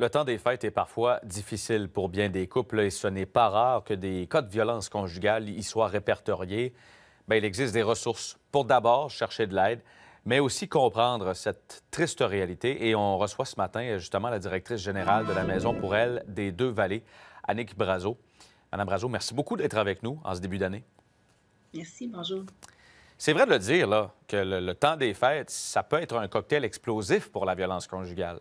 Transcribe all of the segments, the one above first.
Le temps des fêtes est parfois difficile pour bien des couples et ce n'est pas rare que des cas de violence conjugale y soient répertoriés. Bien, il existe des ressources pour d'abord chercher de l'aide, mais aussi comprendre cette triste réalité. Et on reçoit ce matin justement la directrice générale de la Maison pour elle des Deux-Vallées, Annick Brazo. Madame Brazo, merci beaucoup d'être avec nous en ce début d'année. Merci, bonjour. C'est vrai de le dire, là, que le temps des fêtes, ça peut être un cocktail explosif pour la violence conjugale.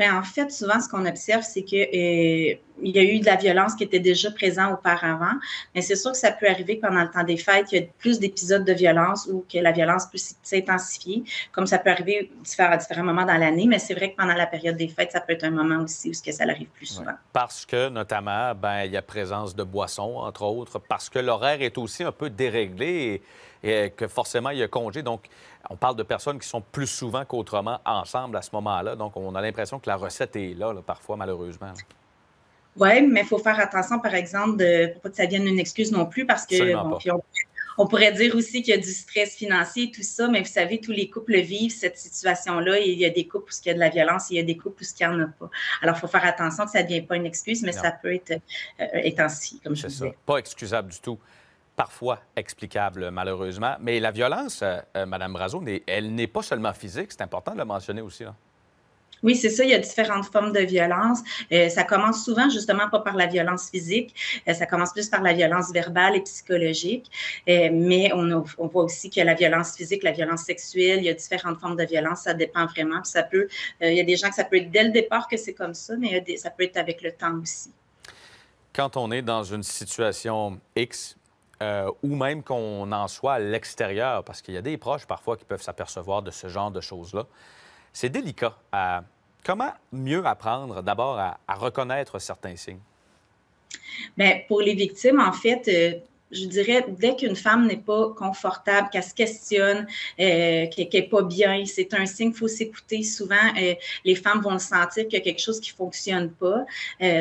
Mais en fait, souvent, ce qu'on observe, c'est qu'il euh, y a eu de la violence qui était déjà présente auparavant. Mais c'est sûr que ça peut arriver pendant le temps des fêtes, il y a plus d'épisodes de violence ou que la violence peut s'intensifier, comme ça peut arriver à différents moments dans l'année. Mais c'est vrai que pendant la période des fêtes, ça peut être un moment aussi où ça arrive plus souvent. Parce que, notamment, ben, il y a présence de boissons, entre autres, parce que l'horaire est aussi un peu déréglé et que forcément, il y a congé. Donc, on parle de personnes qui sont plus souvent qu'autrement ensemble à ce moment-là. Donc, on a l'impression que la recette est là, parfois, malheureusement. Oui, mais il faut faire attention, par exemple, de, pour pas que ça vienne une excuse non plus, parce que on, pourrait dire aussi qu'il y a du stress financier et tout ça, mais vous savez, tous les couples vivent cette situation-là. Il y a des couples où il y a de la violence, il y a des couples où il n'y en a pas. Alors, il faut faire attention que ça ne devienne pas une excuse, mais ça peut être euh, comme je disais. Pas excusable du tout parfois explicable, malheureusement. Mais la violence, euh, euh, Madame Brazo, elle n'est pas seulement physique, c'est important de le mentionner aussi. Oui, c'est ça. Il y a différentes formes de violence. Euh, ça commence souvent justement pas par la violence physique, ça commence plus par la violence verbale et psychologique. mais on, voit aussi qu'il y a la violence physique, la violence sexuelle. Il y a différentes formes de violence. Ça dépend vraiment. ça peut, il y a des gens que ça peut être dès le départ que c'est comme ça, mais ça peut être avec le temps aussi. Quand on est dans une situation X, euh, ou même qu'on en soit à l'extérieur, parce qu'il y a des proches parfois qui peuvent s'apercevoir de ce genre de choses-là. C'est délicat. comment mieux apprendre d'abord à, reconnaître certains signes? Bien, pour les victimes, en fait, euh, je dirais, dès qu'une femme n'est pas confortable, qu'elle se questionne, euh, qu'elle n'est pas bien, c'est un signe, il faut s'écouter. Souvent, les femmes vont sentir qu'il y a quelque chose qui ne fonctionne pas.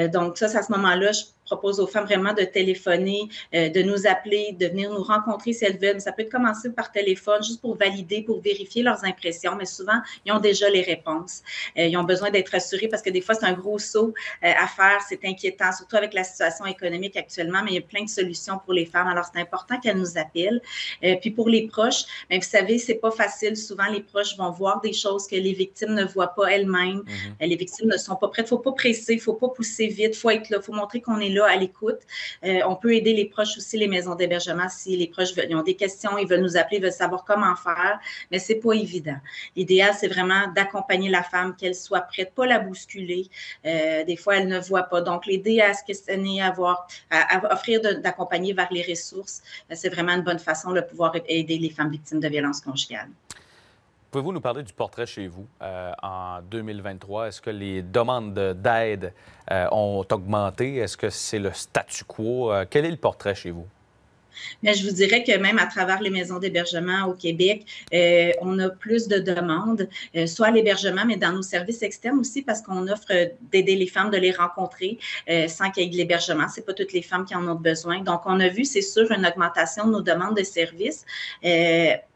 donc, ça, c'est à ce moment-là, je propose aux femmes vraiment de téléphoner, euh, de nous appeler, de venir nous rencontrer si elles veulent. Ça peut commencer par téléphone, juste pour valider, pour vérifier leurs impressions, mais souvent, ils ont déjà les réponses. Euh, ils ont besoin d'être rassurés parce que des fois, c'est un gros saut euh, à faire, c'est inquiétant, surtout avec la situation économique actuellement, mais il y a plein de solutions pour les femmes. Alors, c'est important qu'elles nous appellent. puis pour les proches, bien, vous savez, c'est pas facile. Souvent, les proches vont voir des choses que les victimes ne voient pas elles-mêmes. Mm-hmm. les victimes ne sont pas prêtes. Il ne faut pas presser, il ne faut pas pousser vite, il faut être là, il faut montrer qu'on est là à l'écoute. Euh, on peut aider les proches aussi, les maisons d'hébergement, si les proches veulent, ont des questions, ils veulent nous appeler, ils veulent savoir comment faire, mais c'est pas évident. L'idéal, c'est vraiment d'accompagner la femme, qu'elle soit prête, pas la bousculer. Euh, des fois, elle ne voit pas. Donc, l'aider à se questionner, à, voir, à, offrir d'accompagner vers les ressources, euh, c'est vraiment une bonne façon de pouvoir aider les femmes victimes de violences conjugales. Pouvez-vous nous parler du portrait chez vous euh, en 2023? Est-ce que les demandes d'aide euh, ont augmenté? Est-ce que c'est le statu quo? Euh, quel est le portrait chez vous? Mais je vous dirais que même à travers les maisons d'hébergement au Québec, on a plus de demandes, soit à l'hébergement, mais dans nos services externes aussi, parce qu'on offre d'aider les femmes de les rencontrer sans qu'il y ait de l'hébergement. Ce n'est pas toutes les femmes qui en ont besoin. Donc, on a vu, c'est sûr, une augmentation de nos demandes de services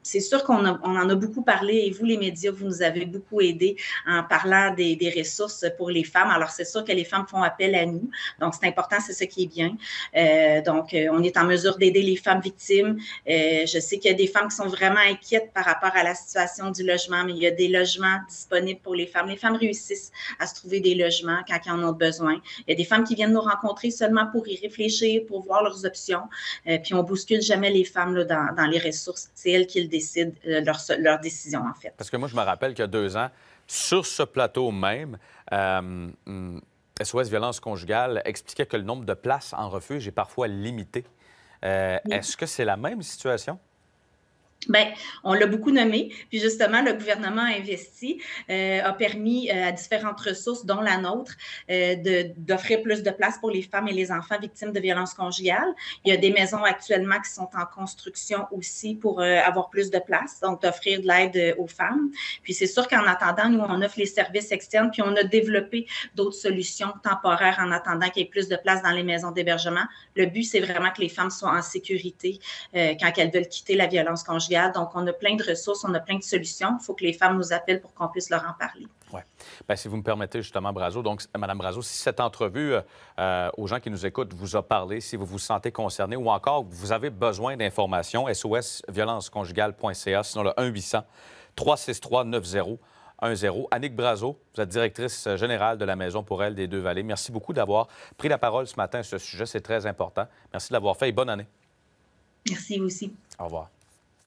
c'est sûr qu'on en a beaucoup parlé et vous, les médias, vous nous avez beaucoup aidé en parlant des, ressources pour les femmes. Alors, c'est sûr que les femmes font appel à nous. Donc, c'est important, c'est ce qui est bien. Euh, donc, euh, on est en mesure d'aider les femmes victimes. Euh, je sais qu'il y a des femmes qui sont vraiment inquiètes par rapport à la situation du logement, mais il y a des logements disponibles pour les femmes. Les femmes réussissent à se trouver des logements quand elles en ont besoin. Il y a des femmes qui viennent nous rencontrer seulement pour y réfléchir, pour voir leurs options. puis, on bouscule jamais les femmes dans, dans les ressources. C'est elles qui le décident euh, leur, leur, décision, en fait. Parce que moi, je me rappelle qu'il y a deux ans, sur ce plateau même, euh, SOS Violence conjugale expliquait que le nombre de places en refuge est parfois limité. Euh, est-ce que c'est la même situation? Bien, on l'a beaucoup nommé. Puis justement, le gouvernement a investi, euh, a permis euh, à différentes ressources, dont la nôtre, euh, d'offrir plus de place pour les femmes et les enfants victimes de violences conjugales. Il y a des maisons actuellement qui sont en construction aussi pour avoir plus de place, donc d'offrir de l'aide aux femmes. Puis c'est sûr qu'en attendant, nous, on offre les services externes, puis on a développé d'autres solutions temporaires en attendant qu'il y ait plus de place dans les maisons d'hébergement. Le but, c'est vraiment que les femmes soient en sécurité quand elles veulent quitter la violence conjugale donc, on a plein de ressources, on a plein de solutions. Il faut que les femmes nous appellent pour qu'on puisse leur en parler. Oui. Bien, si vous me permettez, justement, Brazo, donc, Mme Brazo, si cette entrevue euh, aux gens qui nous écoutent vous a parlé, si vous vous sentez concerné ou encore vous avez besoin d'informations, sosviolenceconjugale.ca, sinon le 1-800-363-9010. Annick Brazo, vous êtes directrice générale de la Maison pour elle des Deux-Vallées. Merci beaucoup d'avoir pris la parole ce matin à ce sujet. C'est très important. Merci de l'avoir fait et bonne année. Merci aussi. Au revoir.